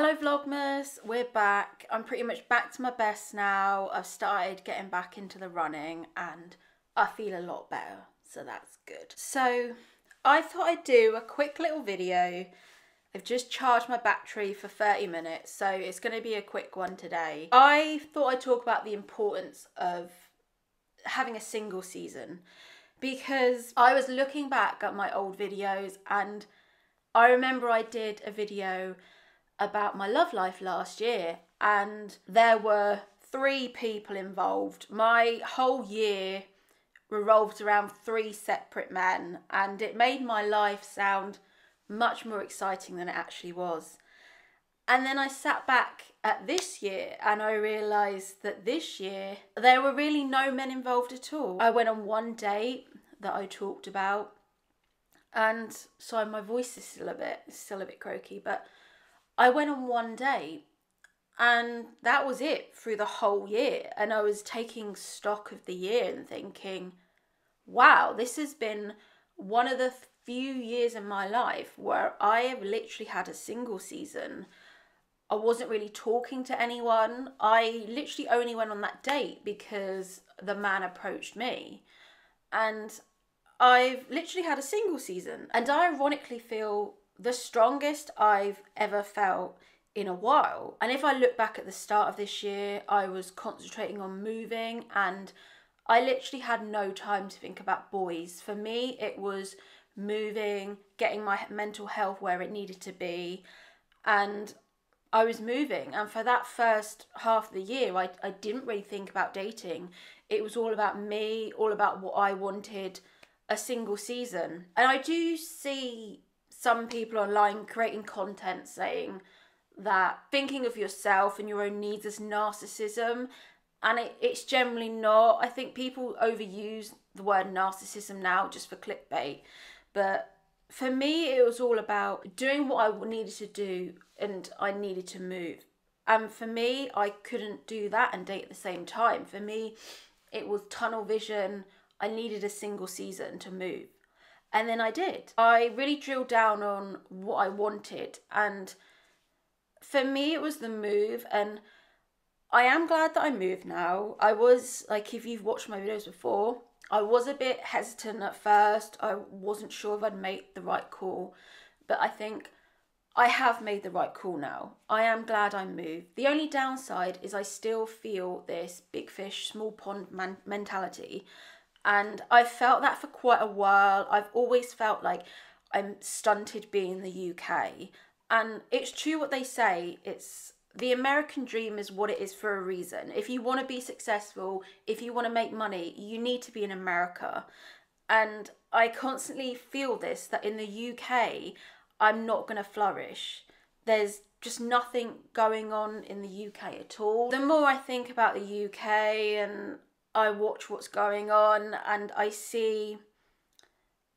Hello Vlogmas, we're back. I'm pretty much back to my best now. I've started getting back into the running and I feel a lot better, so that's good. So I thought I'd do a quick little video. I've just charged my battery for 30 minutes, so it's going to be a quick one today. I thought I'd talk about the importance of having a single season because I was looking back at my old videos and I remember I did a video about my love life last year, and there were three people involved. My whole year revolved around three separate men, and it made my life sound much more exciting than it actually was. And then I sat back at this year and I realised that this year there were really no men involved at all. I went on one date that I talked about, and so my voice is still a bit still a bit croaky, but I went on one date and that was it through the whole year. And I was taking stock of the year and thinking, wow, this has been one of the few years in my life where I have literally had a single season. I wasn't really talking to anyone. I literally only went on that date because the man approached me. And I've literally had a single season. And I ironically feel the strongest I've ever felt in a while. And if I look back at the start of this year, I was concentrating on moving and I literally had no time to think about boys. For me, it was moving, getting my mental health where it needed to be, and I was moving. And for that first half of the year, I, I didn't really think about dating. It was all about me, all about what I wanted, a single season. And I do see some people online creating content saying that thinking of yourself and your own needs is narcissism and it, it's generally not. I think people overuse the word narcissism now just for clickbait but for me it was all about doing what i needed to do and i needed to move. And for me i couldn't do that and date at the same time. For me it was tunnel vision. I needed a single season to move and then I did. I really drilled down on what I wanted. And for me, it was the move. And I am glad that I moved now. I was, like, if you've watched my videos before, I was a bit hesitant at first. I wasn't sure if I'd make the right call. But I think I have made the right call now. I am glad I moved. The only downside is I still feel this big fish, small pond man- mentality and I've felt that for quite a while. I've always felt like I'm stunted being in the UK. And it's true what they say. It's the American dream is what it is for a reason. If you want to be successful, if you want to make money, you need to be in America. And I constantly feel this that in the UK, I'm not going to flourish. There's just nothing going on in the UK at all. The more I think about the UK and I watch what's going on and I see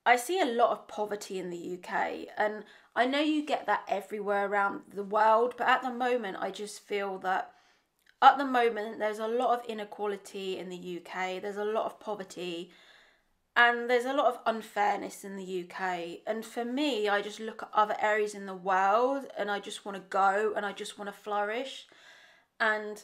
I see a lot of poverty in the UK and I know you get that everywhere around the world but at the moment I just feel that at the moment there's a lot of inequality in the UK there's a lot of poverty and there's a lot of unfairness in the UK and for me I just look at other areas in the world and I just want to go and I just want to flourish. And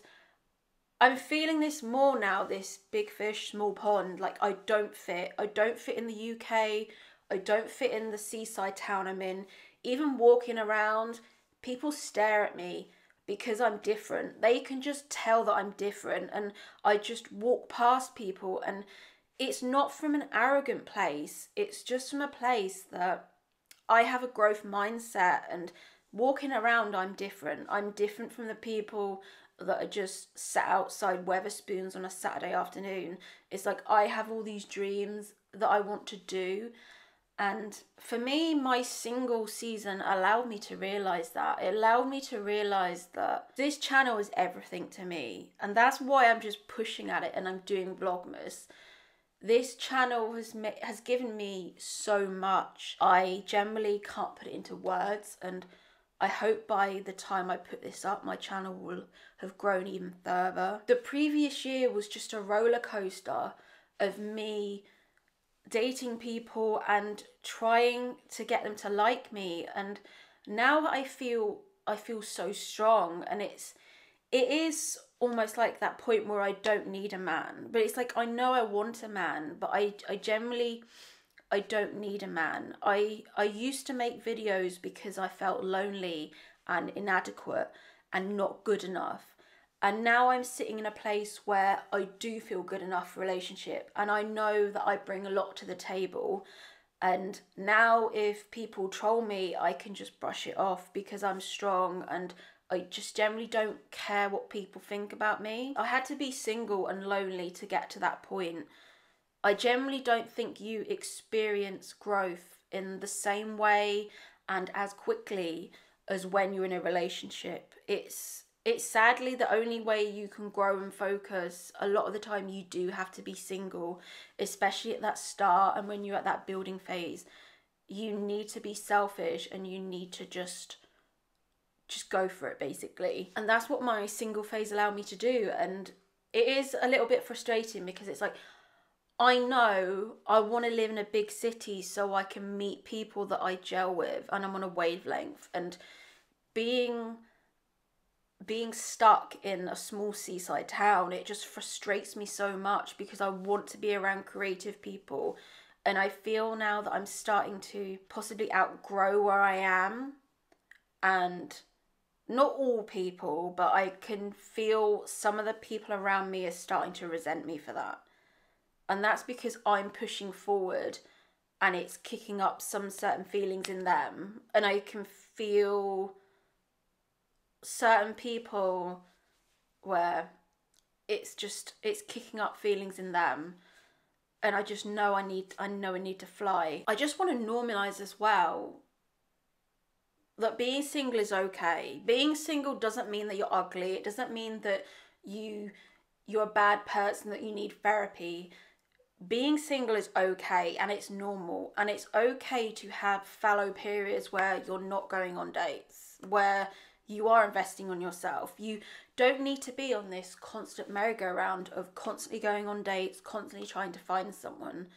I'm feeling this more now, this big fish, small pond. Like, I don't fit. I don't fit in the UK. I don't fit in the seaside town I'm in. Even walking around, people stare at me because I'm different. They can just tell that I'm different. And I just walk past people. And it's not from an arrogant place, it's just from a place that I have a growth mindset. And walking around, I'm different. I'm different from the people that are just sat outside Wetherspoons on a Saturday afternoon. It's like I have all these dreams that I want to do. And for me, my single season allowed me to realize that. It allowed me to realize that this channel is everything to me. And that's why I'm just pushing at it and I'm doing Vlogmas. This channel has has given me so much. I generally can't put it into words and I hope by the time I put this up, my channel will have grown even further. The previous year was just a roller coaster of me dating people and trying to get them to like me. And now I feel I feel so strong and it's it is almost like that point where I don't need a man. But it's like I know I want a man, but I I generally I don't need a man. I I used to make videos because I felt lonely and inadequate and not good enough. And now I'm sitting in a place where I do feel good enough for relationship and I know that I bring a lot to the table. And now if people troll me, I can just brush it off because I'm strong and I just generally don't care what people think about me. I had to be single and lonely to get to that point. I generally don't think you experience growth in the same way and as quickly as when you're in a relationship. It's it's sadly the only way you can grow and focus. A lot of the time you do have to be single, especially at that start and when you're at that building phase. You need to be selfish and you need to just just go for it basically. And that's what my single phase allowed me to do. And it is a little bit frustrating because it's like, I know I want to live in a big city so I can meet people that I gel with and I'm on a wavelength. And being being stuck in a small seaside town, it just frustrates me so much because I want to be around creative people. And I feel now that I'm starting to possibly outgrow where I am and not all people, but I can feel some of the people around me are starting to resent me for that. And that's because I'm pushing forward and it's kicking up some certain feelings in them. And I can feel certain people where it's just it's kicking up feelings in them and I just know I need I know I need to fly. I just want to normalize as well that being single is okay. Being single doesn't mean that you're ugly. It doesn't mean that you you're a bad person that you need therapy. Being single is okay and it's normal and it's okay to have fallow periods where you're not going on dates, where you are investing on yourself. You don't need to be on this constant merry-go-round of constantly going on dates, constantly trying to find someone.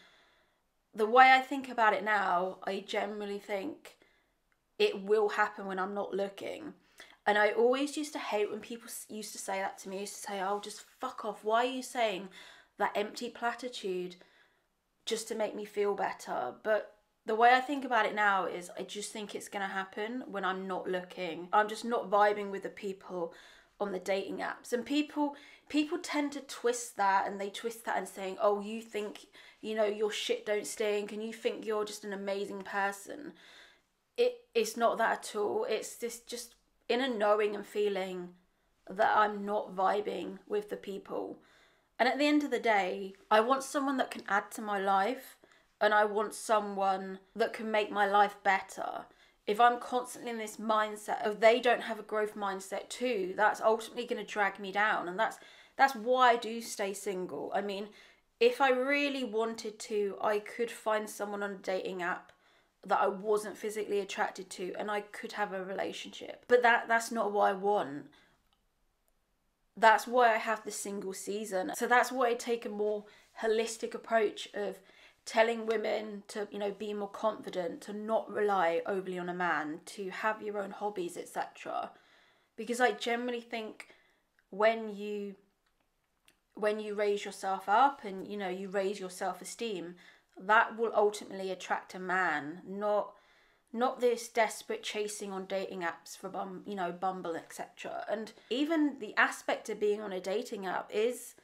The way I think about it now, I generally think it will happen when I'm not looking. And I always used to hate when people used to say that to me. Used to say, oh, just fuck off. Why are you saying that empty platitude just to make me feel better? But the way I think about it now is I just think it's going to happen when I'm not looking. I'm just not vibing with the people on the dating apps. And people people tend to twist that and they twist that and saying, "Oh, you think, you know, your shit don't stink and you think you're just an amazing person." it it's not that at all. It's this just inner knowing and feeling that I'm not vibing with the people. And at the end of the day, I want someone that can add to my life and I want someone that can make my life better. If I'm constantly in this mindset of they don't have a growth mindset too, that's ultimately going to drag me down and that's that's why I do stay single. I mean, if I really wanted to, I could find someone on a dating app that I wasn't physically attracted to and I could have a relationship. But that that's not what I want. That's why I have the single season. So that's why I take a more holistic approach of telling women to, you know, be more confident, to not rely overly on a man, to have your own hobbies, etc. Because I generally think when you when you raise yourself up and you know you raise your self-esteem that will ultimately attract a man, not not this desperate chasing on dating apps for bum, you know, Bumble, etc. And even the aspect of being on a dating app is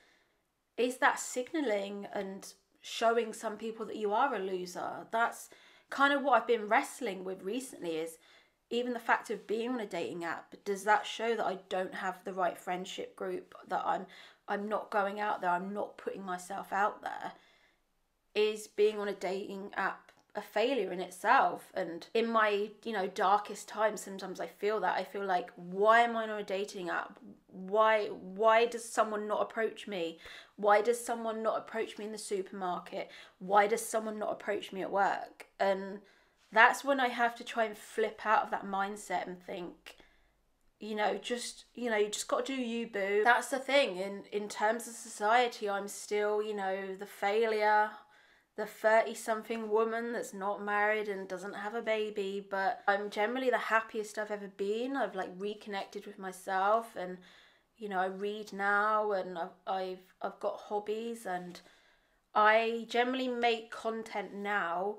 is that signaling and showing some people that you are a loser. That's kind of what I've been wrestling with recently is even the fact of being on a dating app does that show that I don't have the right friendship group that I'm I'm not going out there I'm not putting myself out there is being on a dating app a failure in itself. And in my you know darkest times sometimes i feel that. I feel like why am i on a dating app? Why why does someone not approach me? Why does someone not approach me in the supermarket? Why does someone not approach me at work? And that's when i have to try and flip out of that mindset and think you know just you know you just got to do you boo. That's the thing. In in terms of society i'm still you know the failure the 30 something woman that's not married and doesn't have a baby, but I'm generally the happiest I've ever been. I've like reconnected with myself and you know, I read now and I've I've, I've got hobbies and I generally make content now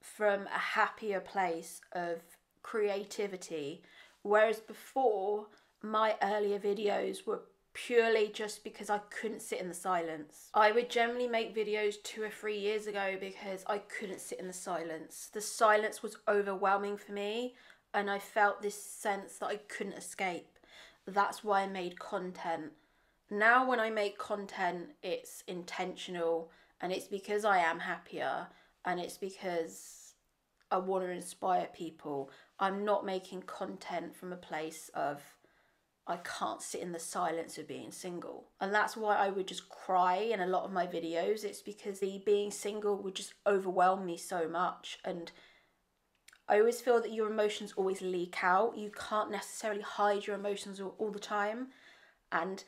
from a happier place of creativity whereas before my earlier videos were purely just because I couldn't sit in the silence. I would generally make videos two or three years ago because I couldn't sit in the silence. The silence was overwhelming for me and I felt this sense that I couldn't escape. That's why I made content. Now, when I make content, it's intentional and it's because I am happier and it's because I want to inspire people. I'm not making content from a place of I can't sit in the silence of being single. And that's why I would just cry in a lot of my videos. It's because the being single would just overwhelm me so much. And I always feel that your emotions always leak out. You can't necessarily hide your emotions all, all the time. And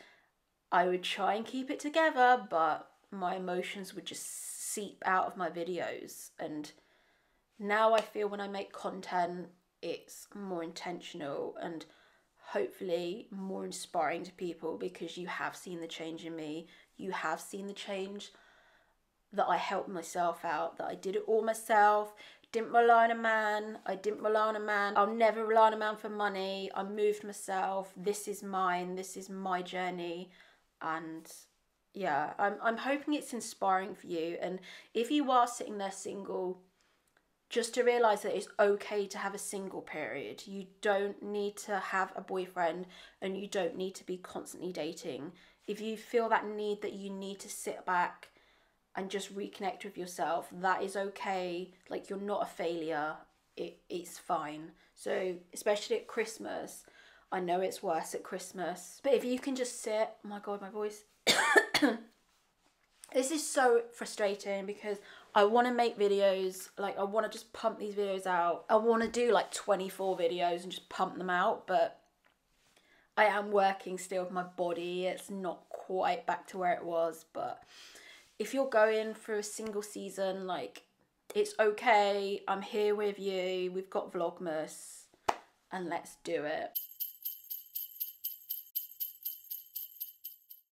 I would try and keep it together, but my emotions would just seep out of my videos. And now I feel when I make content, it's more intentional and hopefully more inspiring to people because you have seen the change in me. You have seen the change that I helped myself out, that I did it all myself, didn't rely on a man, I didn't rely on a man, I'll never rely on a man for money, I moved myself, this is mine, this is my journey, and yeah, I'm, I'm hoping it's inspiring for you. And if you are sitting there single, just to realize that it's okay to have a single period. You don't need to have a boyfriend and you don't need to be constantly dating. If you feel that need that you need to sit back and just reconnect with yourself, that is okay. Like you're not a failure. It it's fine. So, especially at Christmas, I know it's worse at Christmas. But if you can just sit, oh my god, my voice this is so frustrating because I want to make videos, like I want to just pump these videos out. I want to do like 24 videos and just pump them out, but I am working still with my body. It's not quite back to where it was, but if you're going through a single season, like it's okay. I'm here with you. We've got Vlogmas and let's do it.